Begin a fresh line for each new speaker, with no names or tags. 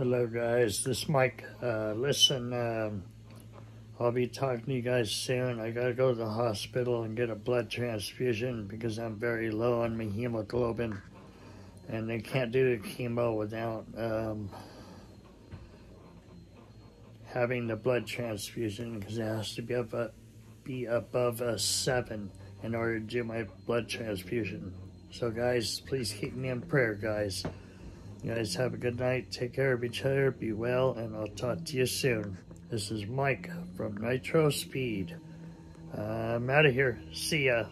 Hello guys, this is Mike. Uh, listen, um, I'll be talking to you guys soon. I gotta go to the hospital and get a blood transfusion because I'm very low on my hemoglobin. And they can't do the chemo without um, having the blood transfusion because it has to be, up, uh, be above a 7 in order to do my blood transfusion. So guys, please keep me in prayer, guys. You guys have a good night. Take care of each other. Be well, and I'll talk to you soon. This is Mike from Nitro Speed. I'm out of here. See ya.